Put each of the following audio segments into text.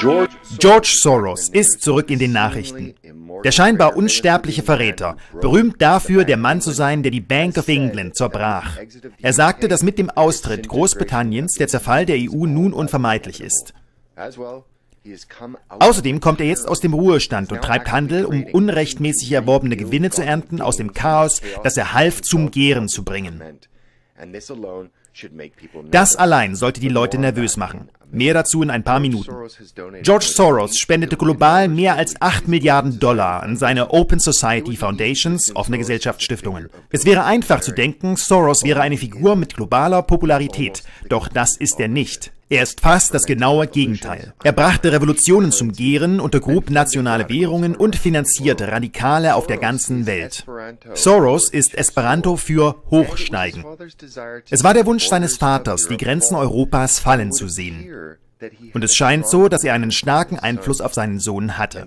George Soros ist zurück in den Nachrichten. Der scheinbar unsterbliche Verräter, berühmt dafür, der Mann zu sein, der die Bank of England zerbrach. Er sagte, dass mit dem Austritt Großbritanniens der Zerfall der EU nun unvermeidlich ist. Außerdem kommt er jetzt aus dem Ruhestand und treibt Handel, um unrechtmäßig erworbene Gewinne zu ernten aus dem Chaos, das er half, zum Gären zu bringen. Das allein sollte die Leute nervös machen. Mehr dazu in ein paar Minuten. George Soros spendete global mehr als 8 Milliarden Dollar an seine Open Society Foundations, offene Gesellschaftsstiftungen. Es wäre einfach zu denken, Soros wäre eine Figur mit globaler Popularität. Doch das ist er nicht. Er ist fast das genaue Gegenteil. Er brachte Revolutionen zum Gären, untergrub nationale Währungen und finanzierte Radikale auf der ganzen Welt. Soros ist Esperanto für Hochsteigen. Es war der Wunsch seines Vaters, die Grenzen Europas fallen zu sehen. Und es scheint so, dass er einen starken Einfluss auf seinen Sohn hatte.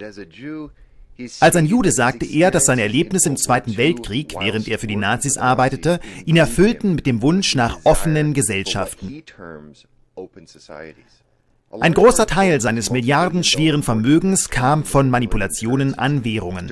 Als ein Jude sagte er, dass seine Erlebnisse im Zweiten Weltkrieg, während er für die Nazis arbeitete, ihn erfüllten mit dem Wunsch nach offenen Gesellschaften. open societies. Ein großer Teil seines milliardenschweren Vermögens kam von Manipulationen an Währungen.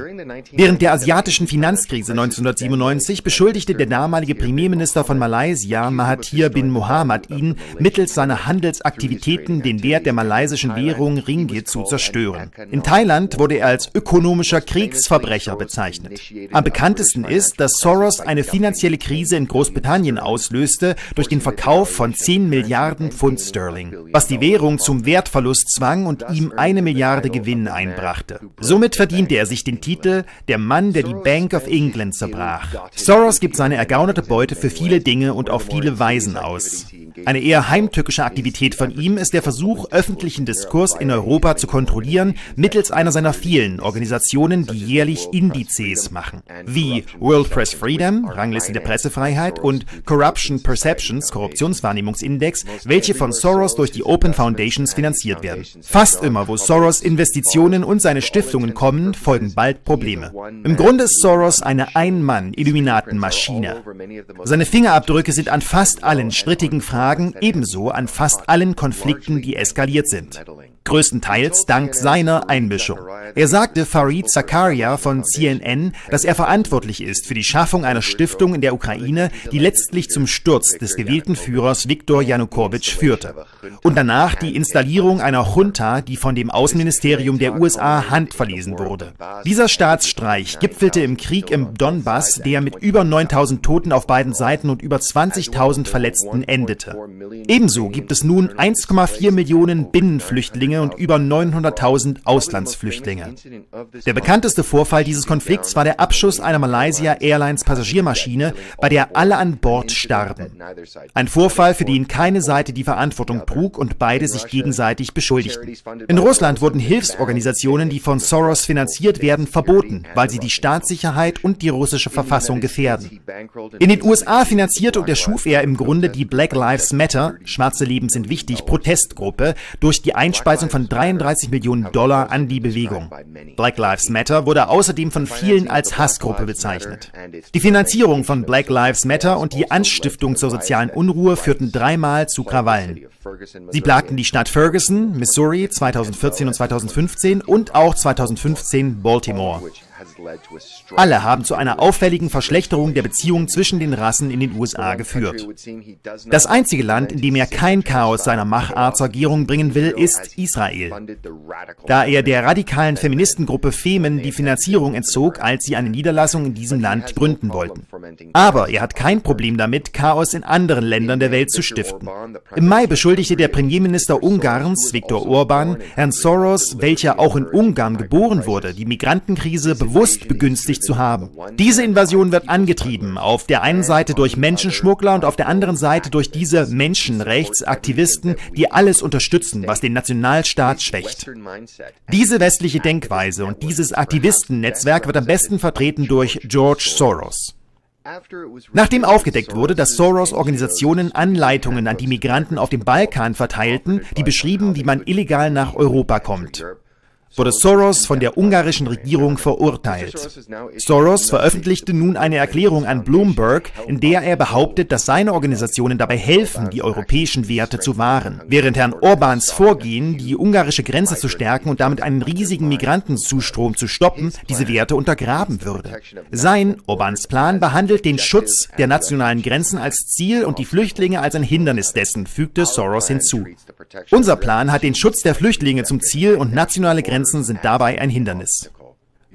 Während der asiatischen Finanzkrise 1997 beschuldigte der damalige Premierminister von Malaysia, Mahathir bin Mohamad, ihn, mittels seiner Handelsaktivitäten den Wert der malaysischen Währung Ringgit zu zerstören. In Thailand wurde er als ökonomischer Kriegsverbrecher bezeichnet. Am bekanntesten ist, dass Soros eine finanzielle Krise in Großbritannien auslöste durch den Verkauf von 10 Milliarden Pfund Sterling, was die Währung zu zum Wertverlust zwang und ihm eine Milliarde Gewinn einbrachte. Somit verdiente er sich den Titel Der Mann, der die Bank of England zerbrach. Soros gibt seine ergaunerte Beute für viele Dinge und auf viele Weisen aus. Eine eher heimtückische Aktivität von ihm ist der Versuch, öffentlichen Diskurs in Europa zu kontrollieren, mittels einer seiner vielen Organisationen, die jährlich Indizes machen, wie World Press Freedom, Rangliste der Pressefreiheit und Corruption Perceptions, Korruptionswahrnehmungsindex, welche von Soros durch die Open Foundations finanziert werden. Fast immer, wo Soros Investitionen und seine Stiftungen kommen, folgen bald Probleme. Im Grunde ist Soros eine Ein-Mann-Illuminatenmaschine. Seine Fingerabdrücke sind an fast allen strittigen Fragen Fragen ebenso an fast allen Konflikten, die eskaliert sind größtenteils dank seiner Einmischung. Er sagte Farid Zakaria von CNN, dass er verantwortlich ist für die Schaffung einer Stiftung in der Ukraine, die letztlich zum Sturz des gewählten Führers Viktor Janukowitsch führte. Und danach die Installierung einer Junta, die von dem Außenministerium der USA handverlesen wurde. Dieser Staatsstreich gipfelte im Krieg im Donbass, der mit über 9000 Toten auf beiden Seiten und über 20.000 Verletzten endete. Ebenso gibt es nun 1,4 Millionen Binnenflüchtlinge und über 900.000 Auslandsflüchtlinge. Der bekannteste Vorfall dieses Konflikts war der Abschuss einer Malaysia Airlines Passagiermaschine, bei der alle an Bord starben. Ein Vorfall, für den keine Seite die Verantwortung trug und beide sich gegenseitig beschuldigten. In Russland wurden Hilfsorganisationen, die von Soros finanziert werden, verboten, weil sie die Staatssicherheit und die russische Verfassung gefährden. In den USA finanzierte und erschuf er im Grunde die Black Lives Matter, Schwarze Leben sind wichtig, Protestgruppe durch die Einspeisung von 33 Millionen Dollar an die Bewegung. Black Lives Matter wurde außerdem von vielen als Hassgruppe bezeichnet. Die Finanzierung von Black Lives Matter und die Anstiftung zur sozialen Unruhe führten dreimal zu Krawallen. Sie plagten die Stadt Ferguson, Missouri 2014 und 2015 und auch 2015 Baltimore. Alle haben zu einer auffälligen Verschlechterung der Beziehungen zwischen den Rassen in den USA geführt. Das einzige Land, in dem er kein Chaos seiner Machart zur Gärung bringen will, ist Israel. Da er der radikalen Feministengruppe Femen die Finanzierung entzog, als sie eine Niederlassung in diesem Land gründen wollten. Aber er hat kein Problem damit, Chaos in anderen Ländern der Welt zu stiften. Im Mai beschuldigte der Premierminister Ungarns, Viktor Orban, Herrn Soros, welcher auch in Ungarn geboren wurde, die Migrantenkrise bewusst begünstigt zu haben. Diese Invasion wird angetrieben, auf der einen Seite durch Menschenschmuggler und auf der anderen Seite durch diese Menschenrechtsaktivisten, die alles unterstützen, was den Nationalstaat schwächt. Diese westliche Denkweise und dieses Aktivistennetzwerk wird am besten vertreten durch George Soros. Nachdem aufgedeckt wurde, dass Soros-Organisationen Anleitungen an die Migranten auf dem Balkan verteilten, die beschrieben, wie man illegal nach Europa kommt, wurde Soros von der ungarischen Regierung verurteilt. Soros veröffentlichte nun eine Erklärung an Bloomberg, in der er behauptet, dass seine Organisationen dabei helfen, die europäischen Werte zu wahren. Während Herrn Orbans Vorgehen, die ungarische Grenze zu stärken und damit einen riesigen Migrantenzustrom zu stoppen, diese Werte untergraben würde. Sein, Orbans Plan, behandelt den Schutz der nationalen Grenzen als Ziel und die Flüchtlinge als ein Hindernis dessen, fügte Soros hinzu. Unser Plan hat den Schutz der Flüchtlinge zum Ziel und nationale Grenzen sind dabei ein Hindernis.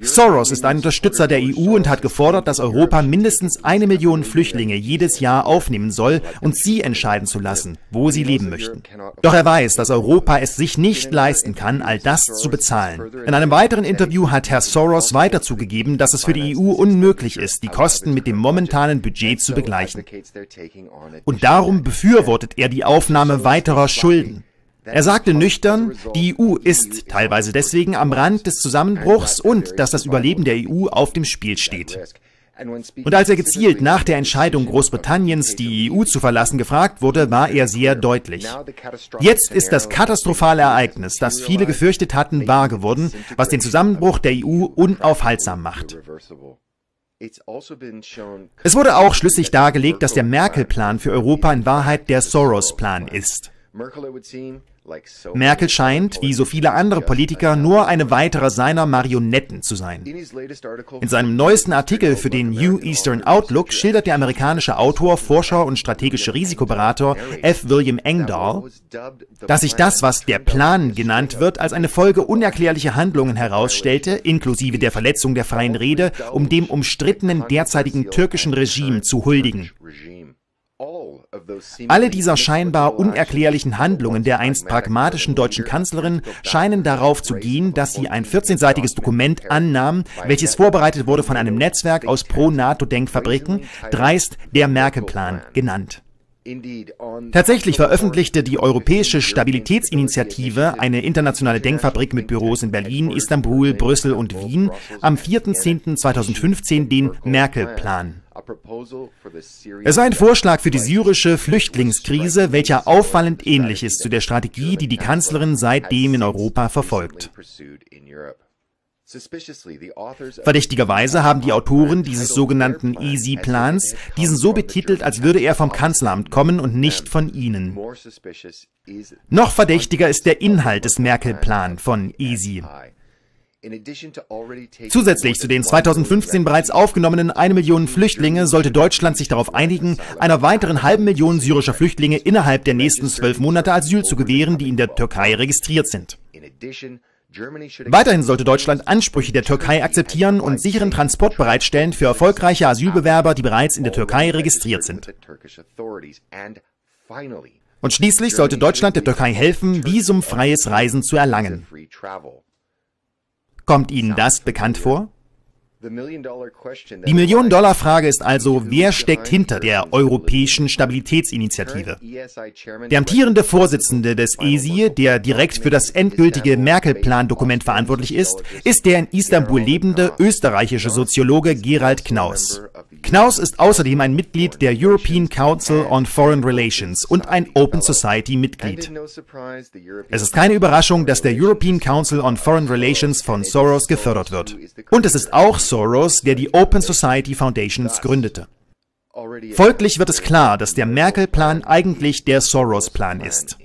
Soros ist ein Unterstützer der EU und hat gefordert, dass Europa mindestens eine Million Flüchtlinge jedes Jahr aufnehmen soll und sie entscheiden zu lassen, wo sie leben möchten. Doch er weiß, dass Europa es sich nicht leisten kann, all das zu bezahlen. In einem weiteren Interview hat Herr Soros weiter zugegeben, dass es für die EU unmöglich ist, die Kosten mit dem momentanen Budget zu begleichen. Und darum befürwortet er die Aufnahme weiterer Schulden. Er sagte nüchtern, die EU ist teilweise deswegen am Rand des Zusammenbruchs und dass das Überleben der EU auf dem Spiel steht. Und als er gezielt nach der Entscheidung Großbritanniens, die EU zu verlassen, gefragt wurde, war er sehr deutlich. Jetzt ist das katastrophale Ereignis, das viele gefürchtet hatten, wahr geworden, was den Zusammenbruch der EU unaufhaltsam macht. Es wurde auch schlüssig dargelegt, dass der Merkel-Plan für Europa in Wahrheit der Soros-Plan ist. Merkel scheint, wie so viele andere Politiker, nur eine weitere seiner Marionetten zu sein. In seinem neuesten Artikel für den New Eastern Outlook schildert der amerikanische Autor, Forscher und strategische Risikoberater F. William Engdahl, dass sich das, was der Plan genannt wird, als eine Folge unerklärlicher Handlungen herausstellte, inklusive der Verletzung der freien Rede, um dem umstrittenen derzeitigen türkischen Regime zu huldigen. Alle dieser scheinbar unerklärlichen Handlungen der einst pragmatischen deutschen Kanzlerin scheinen darauf zu gehen, dass sie ein 14-seitiges Dokument annahm, welches vorbereitet wurde von einem Netzwerk aus Pro-NATO-Denkfabriken, dreist der Merkel-Plan genannt. Tatsächlich veröffentlichte die Europäische Stabilitätsinitiative, eine internationale Denkfabrik mit Büros in Berlin, Istanbul, Brüssel und Wien, am 4.10.2015 den Merkel-Plan. Es sei ein Vorschlag für die syrische Flüchtlingskrise, welcher auffallend ähnlich ist zu der Strategie, die die Kanzlerin seitdem in Europa verfolgt. Verdächtigerweise haben die Autoren dieses sogenannten Easy-Plans diesen so betitelt, als würde er vom Kanzleramt kommen und nicht von ihnen. Noch verdächtiger ist der Inhalt des Merkel-Plan von Easy. Zusätzlich zu den 2015 bereits aufgenommenen eine Million Flüchtlinge sollte Deutschland sich darauf einigen, einer weiteren halben Million syrischer Flüchtlinge innerhalb der nächsten zwölf Monate Asyl zu gewähren, die in der Türkei registriert sind. Weiterhin sollte Deutschland Ansprüche der Türkei akzeptieren und sicheren Transport bereitstellen für erfolgreiche Asylbewerber, die bereits in der Türkei registriert sind. Und schließlich sollte Deutschland der Türkei helfen, visumfreies Reisen zu erlangen. Kommt Ihnen das bekannt vor? Die Million-Dollar-Frage ist also, wer steckt hinter der Europäischen Stabilitätsinitiative? Der amtierende Vorsitzende des ESI, der direkt für das endgültige Merkel-Plan-Dokument verantwortlich ist, ist der in Istanbul lebende österreichische Soziologe Gerald Knaus. Knaus ist außerdem ein Mitglied der European Council on Foreign Relations und ein Open Society Mitglied. Es ist keine Überraschung, dass der European Council on Foreign Relations von Soros gefördert wird. Und es ist auch Soros, der die Open Society Foundations gründete. Folglich wird es klar, dass der Merkel-Plan eigentlich der Soros-Plan ist.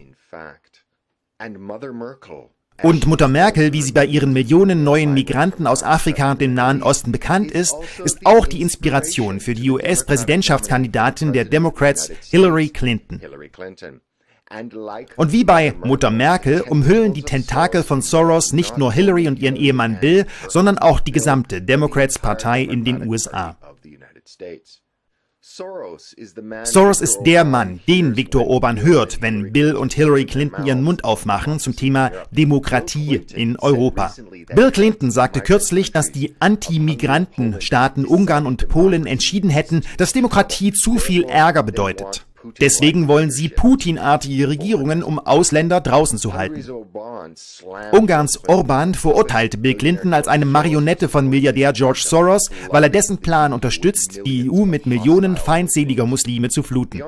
Und Mutter Merkel, wie sie bei ihren Millionen neuen Migranten aus Afrika und dem Nahen Osten bekannt ist, ist auch die Inspiration für die US-Präsidentschaftskandidatin der Democrats Hillary Clinton. Und wie bei Mutter Merkel umhüllen die Tentakel von Soros nicht nur Hillary und ihren Ehemann Bill, sondern auch die gesamte Democrats-Partei in den USA. Soros ist der Mann, den Viktor Orban hört, wenn Bill und Hillary Clinton ihren Mund aufmachen zum Thema Demokratie in Europa. Bill Clinton sagte kürzlich, dass die Anti-Migranten-Staaten Ungarn und Polen entschieden hätten, dass Demokratie zu viel Ärger bedeutet. Deswegen wollen sie Putin-artige Regierungen, um Ausländer draußen zu halten. Ungarns Orban verurteilte Bill Clinton als eine Marionette von Milliardär George Soros, weil er dessen Plan unterstützt, die EU mit Millionen feindseliger Muslime zu fluten.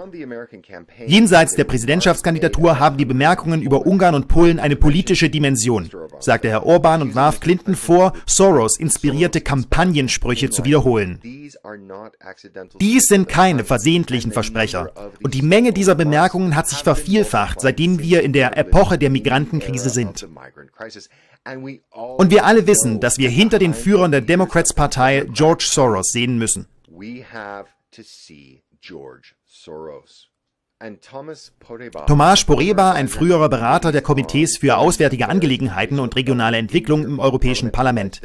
Jenseits der Präsidentschaftskandidatur haben die Bemerkungen über Ungarn und Polen eine politische Dimension. sagte Herr Orban und warf Clinton vor, Soros inspirierte Kampagnensprüche zu wiederholen. Dies sind keine versehentlichen Versprecher. Und die Menge dieser Bemerkungen hat sich vervielfacht, seitdem wir in der Epoche der Migrantenkrise sind. Und wir alle wissen, dass wir hinter den Führern der Democrats-Partei George Soros sehen müssen. Tomasz Poreba, ein früherer Berater der Komitees für Auswärtige Angelegenheiten und regionale Entwicklung im Europäischen Parlament.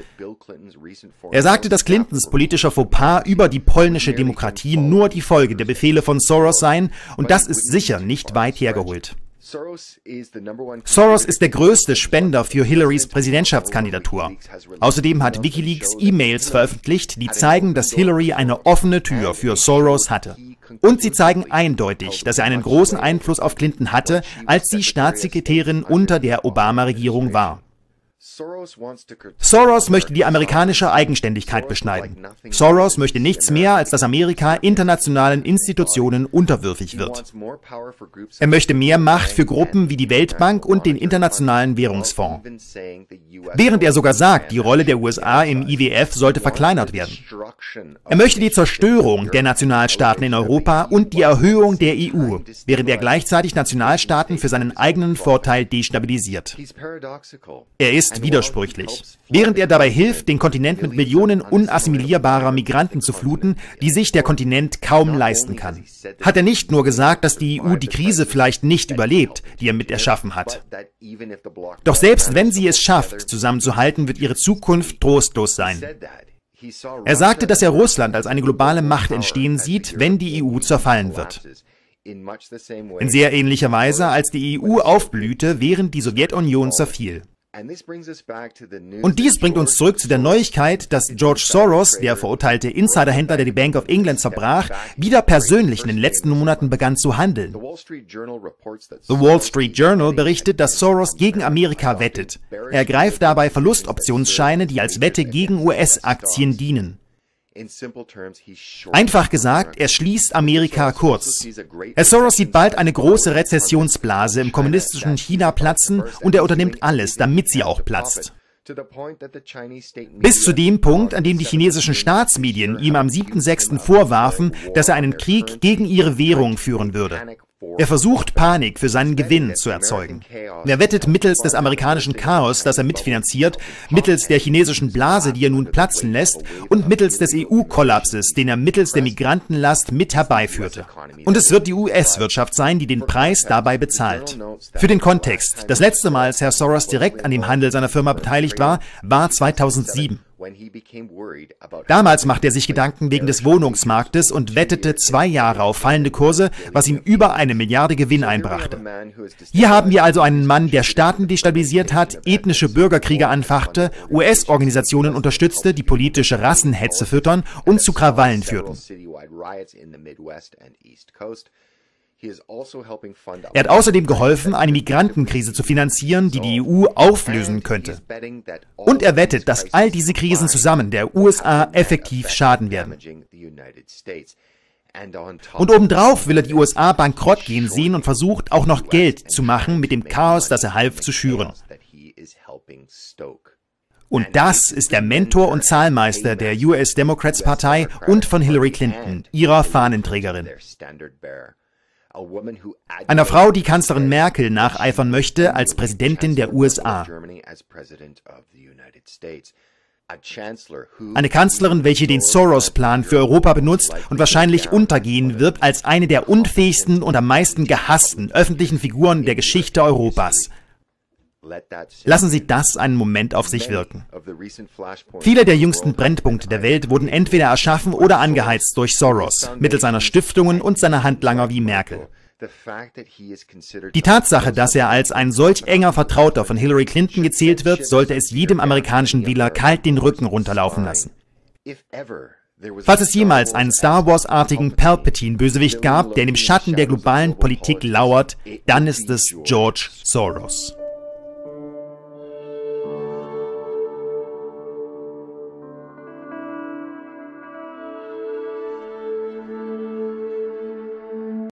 Er sagte, dass Clintons politischer Fauxpas über die polnische Demokratie nur die Folge der Befehle von Soros seien und das ist sicher nicht weit hergeholt. Soros ist der größte Spender für Hillarys Präsidentschaftskandidatur. Außerdem hat Wikileaks E-Mails veröffentlicht, die zeigen, dass Hillary eine offene Tür für Soros hatte. Und sie zeigen eindeutig, dass er einen großen Einfluss auf Clinton hatte, als sie Staatssekretärin unter der Obama-Regierung war. Soros möchte die amerikanische Eigenständigkeit beschneiden. Soros möchte nichts mehr, als dass Amerika internationalen Institutionen unterwürfig wird. Er möchte mehr Macht für Gruppen wie die Weltbank und den Internationalen Währungsfonds. Während er sogar sagt, die Rolle der USA im IWF sollte verkleinert werden. Er möchte die Zerstörung der Nationalstaaten in Europa und die Erhöhung der EU, während er gleichzeitig Nationalstaaten für seinen eigenen Vorteil destabilisiert. Er ist widersprüchlich. Während er dabei hilft, den Kontinent mit Millionen unassimilierbarer Migranten zu fluten, die sich der Kontinent kaum leisten kann. Hat er nicht nur gesagt, dass die EU die Krise vielleicht nicht überlebt, die er mit erschaffen hat. Doch selbst wenn sie es schafft, zusammenzuhalten, wird ihre Zukunft trostlos sein. Er sagte, dass er Russland als eine globale Macht entstehen sieht, wenn die EU zerfallen wird. In sehr ähnlicher Weise, als die EU aufblühte, während die Sowjetunion zerfiel. Und dies bringt uns zurück zu der Neuigkeit, dass George Soros, der verurteilte Insiderhändler, der die Bank of England zerbrach, wieder persönlich in den letzten Monaten begann zu handeln. The Wall Street Journal berichtet, dass Soros gegen Amerika wettet. Er ergreift dabei Verlustoptionsscheine, die als Wette gegen US-Aktien dienen. Einfach gesagt, er schließt Amerika kurz. Herr Soros sieht bald eine große Rezessionsblase im kommunistischen China platzen und er unternimmt alles, damit sie auch platzt. Bis zu dem Punkt, an dem die chinesischen Staatsmedien ihm am 7.6. vorwarfen, dass er einen Krieg gegen ihre Währung führen würde. Er versucht Panik für seinen Gewinn zu erzeugen. Er wettet mittels des amerikanischen Chaos, das er mitfinanziert, mittels der chinesischen Blase, die er nun platzen lässt, und mittels des EU-Kollapses, den er mittels der Migrantenlast mit herbeiführte. Und es wird die US-Wirtschaft sein, die den Preis dabei bezahlt. Für den Kontext. Das letzte Mal, als Herr Soros direkt an dem Handel seiner Firma beteiligt war, war 2007. Damals machte er sich Gedanken wegen des Wohnungsmarktes und wettete zwei Jahre auf fallende Kurse, was ihm über eine Milliarde Gewinn einbrachte. Hier haben wir also einen Mann, der Staaten destabilisiert hat, ethnische Bürgerkriege anfachte, US-Organisationen unterstützte, die politische Rassenhetze füttern und zu Krawallen führten. Also er hat außerdem geholfen, eine Migrantenkrise zu finanzieren, die die EU auflösen könnte. Und er wettet, dass all diese Krisen zusammen der USA effektiv schaden werden. Und obendrauf will er die USA bankrott gehen sehen und versucht auch noch Geld zu machen mit dem Chaos, das er half zu schüren. Und das ist der Mentor und Zahlmeister der US Democrats Partei und von Hillary Clinton, ihrer Fahnenträgerin. Einer Frau, die Kanzlerin Merkel nacheifern möchte als Präsidentin der USA. Eine Kanzlerin, welche den Soros-Plan für Europa benutzt und wahrscheinlich untergehen wird als eine der unfähigsten und am meisten gehassten öffentlichen Figuren der Geschichte Europas. Lassen Sie das einen Moment auf sich wirken. Viele der jüngsten Brennpunkte der Welt wurden entweder erschaffen oder angeheizt durch Soros, mittels seiner Stiftungen und seiner Handlanger wie Merkel. Die Tatsache, dass er als ein solch enger Vertrauter von Hillary Clinton gezählt wird, sollte es jedem amerikanischen Wähler kalt den Rücken runterlaufen lassen. Falls es jemals einen Star Wars-artigen Palpatine-Bösewicht gab, der in dem Schatten der globalen Politik lauert, dann ist es George Soros.